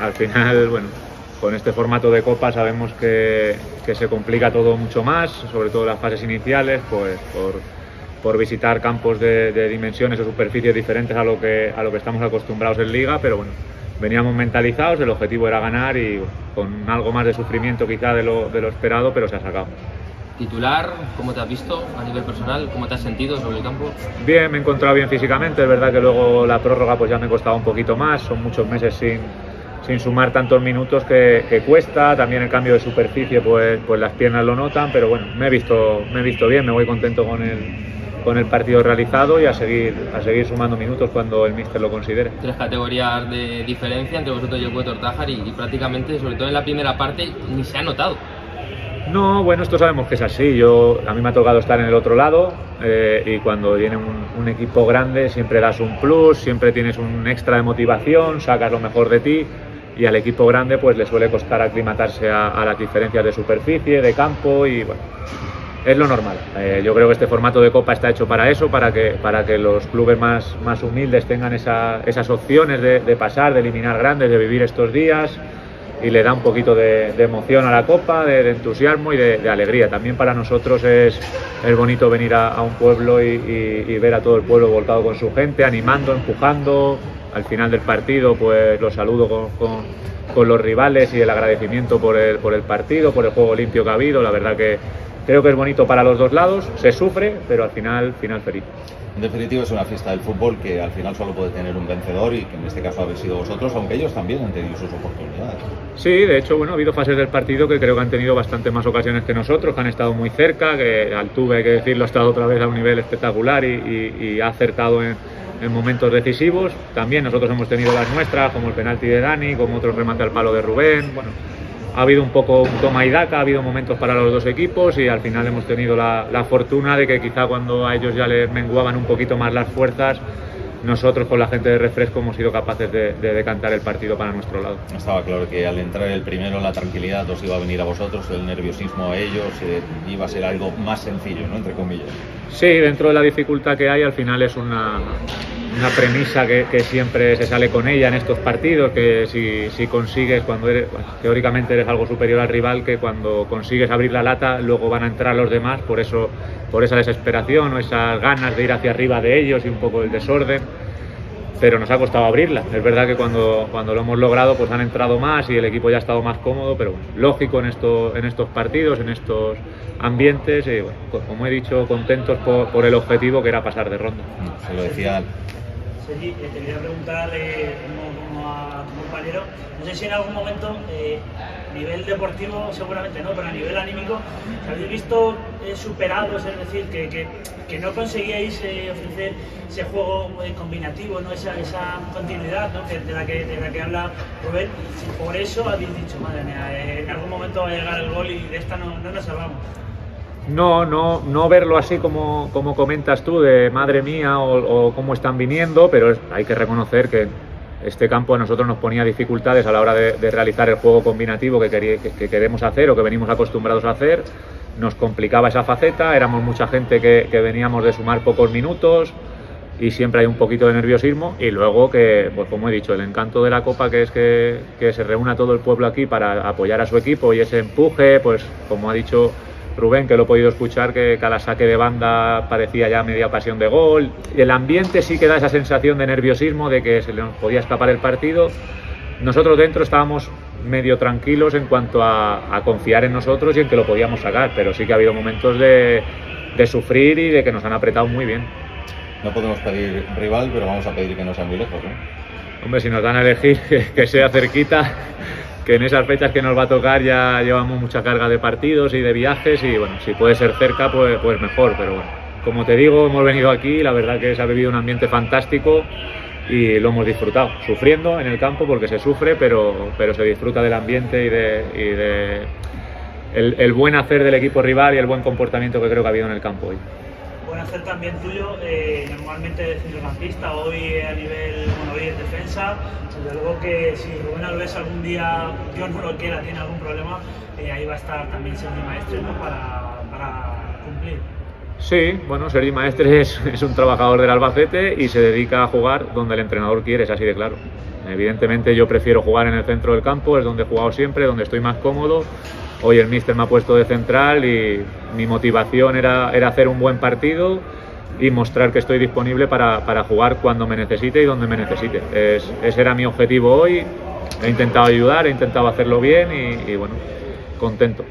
Al final, bueno, con este formato de copa sabemos que, que se complica todo mucho más, sobre todo las fases iniciales, pues por, por visitar campos de, de, dimensiones o superficies diferentes a lo, que, a lo que estamos acostumbrados en liga, pero bueno, veníamos mentalizados, el objetivo era ganar y con algo más de sufrimiento quizá de lo, de lo esperado, pero se ha sacado titular, ¿cómo te has visto a nivel personal? ¿Cómo te has sentido sobre el campo? Bien, me he encontrado bien físicamente, es verdad que luego la prórroga pues ya me costaba un poquito más, son muchos meses sin, sin sumar tantos minutos que, que, cuesta, también el cambio de superficie pues, pues las piernas lo notan, pero bueno, me he visto, me he visto bien, me voy contento con el, con el partido realizado y a seguir, a seguir sumando minutos cuando el míster lo considere. Tres categorías de diferencia entre vosotros y el Cueto Ortájar y, y prácticamente, sobre todo en la primera parte, ni se ha notado. No, bueno, esto sabemos que es así. Yo, a mí me ha tocado estar en el otro lado eh, y cuando viene un, un, equipo grande siempre das un plus, siempre tienes un extra de motivación, sacas lo mejor de ti y al equipo grande pues le suele costar aclimatarse a, las diferencias de superficie, de campo y bueno, es lo normal. Eh, yo creo que este formato de copa está hecho para eso, para que, para que los clubes más, más humildes tengan esa, esas opciones de pasar, de eliminar grandes, de vivir estos días y le da un poquito de, emoción a la copa, de, entusiasmo y de, alegría. También para nosotros es, es bonito venir a, un pueblo y, ver a todo el pueblo volcado con su gente, animando, empujando. Al final del partido, pues los saludo con, los rivales y el agradecimiento por el partido, por el juego limpio que ha habido. La verdad que creo que es bonito para los dos lados, se sufre, pero al final, final feliz. En definitiva es una fiesta del fútbol que al final solo puede tener un vencedor y que en este caso habéis sido vosotros, aunque ellos también han tenido sus oportunidades. Sí, de hecho, bueno, ha habido fases del partido que creo que han tenido bastante más ocasiones que nosotros, que han estado muy cerca, que Altuve, hay que decirlo, ha estado otra vez a un nivel espectacular y, y, ha acertado en, en, momentos decisivos. También nosotros hemos tenido las nuestras, como el penalti de Dani, como otro remate al palo de Rubén. Bueno, ha habido un poco un toma y daca, ha habido momentos para los dos equipos y al final hemos tenido la, la, fortuna de que quizá cuando a ellos ya les menguaban un poquito más las fuerzas, nosotros con la gente de refresco hemos sido capaces de, de, decantar el partido para nuestro lado. Estaba claro que al entrar el primero la tranquilidad os iba a venir a vosotros, el nerviosismo a ellos, eh, iba a ser algo más sencillo, ¿no? entre comillas. Sí, dentro de la dificultad que hay, al final es una, una premisa que, que, siempre se sale con ella en estos partidos, que si, si consigues, cuando eres, bueno, teóricamente eres algo superior al rival, que cuando consigues abrir la lata, luego van a entrar los demás, por eso, por esa desesperación o esas ganas de ir hacia arriba de ellos y un poco el desorden pero nos ha costado abrirla. Es verdad que cuando, cuando lo hemos logrado pues han entrado más y el equipo ya ha estado más cómodo, pero bueno, lógico en, esto, en estos partidos, en estos ambientes y bueno, pues como he dicho, contentos por, por, el objetivo que era pasar de ronda. Se lo decía Sergi, te quería preguntar eh, como, a tu compañero, no sé si en algún momento, eh, nivel deportivo seguramente no, pero a nivel anímico, habéis visto eh, superados, es decir, que, que, no conseguíais eh, ofrecer ese juego eh, combinativo, ¿no? esa, esa continuidad ¿no? de, la que, de la que habla Rubén, por eso habéis dicho, madre mía, eh, en algún momento va a llegar el gol y de esta no, no nos salvamos. No, no, no verlo así como, como comentas tú, de madre mía o, o cómo están viniendo, pero hay que reconocer que este campo a nosotros nos ponía dificultades a la hora de, realizar el juego combinativo que, queremos hacer o que venimos acostumbrados a hacer. Nos complicaba esa faceta, éramos mucha gente que, que veníamos de sumar pocos minutos y siempre hay un poquito de nerviosismo y luego que, pues como he dicho, el encanto de la Copa que es que, que se reúna todo el pueblo aquí para apoyar a su equipo y ese empuje, pues como ha dicho Rubén, que lo he podido escuchar, que cada saque de banda parecía ya media ocasión de gol. El ambiente sí que da esa sensación de nerviosismo, de que se nos podía escapar el partido. Nosotros dentro estábamos medio tranquilos en cuanto a, a confiar en nosotros y en que lo podíamos sacar, pero sí que ha habido momentos de, de sufrir y de que nos han apretado muy bien. No podemos pedir rival, pero vamos a pedir que no sea muy lejos, ¿no? Hombre, si nos dan a elegir que, que sea cerquita, que en esas fechas que nos va a tocar ya llevamos mucha carga de partidos y de viajes y bueno, si puede ser cerca pues, pues mejor, pero bueno, como te digo, hemos venido aquí, la verdad que se ha vivido un ambiente fantástico y lo hemos disfrutado, sufriendo en el campo porque se sufre, pero, pero se disfruta del ambiente y de, y de el, el, buen hacer del equipo rival y el buen comportamiento que creo que ha habido en el campo hoy. Buen hacer también tuyo, eh, normalmente de centrocampista, hoy a nivel, bueno, hoy es defensa, desde luego que si Rubén Alves algún día, Dios no lo quiera, tiene algún problema, eh, ahí va a estar también Sergi Maestre ¿no? para cumplir. Sí, bueno, Sergi Maestre es, es, un trabajador del Albacete y se dedica a jugar donde el entrenador quiere, es así de claro. Evidentemente yo prefiero jugar en el centro del campo, es donde he jugado siempre, donde estoy más cómodo. Hoy el míster me ha puesto de central y mi motivación era, hacer un buen partido y mostrar que estoy disponible para, jugar cuando me necesite y donde me necesite. Es, ese era mi objetivo hoy. He intentado ayudar, he intentado hacerlo bien y bueno, contento.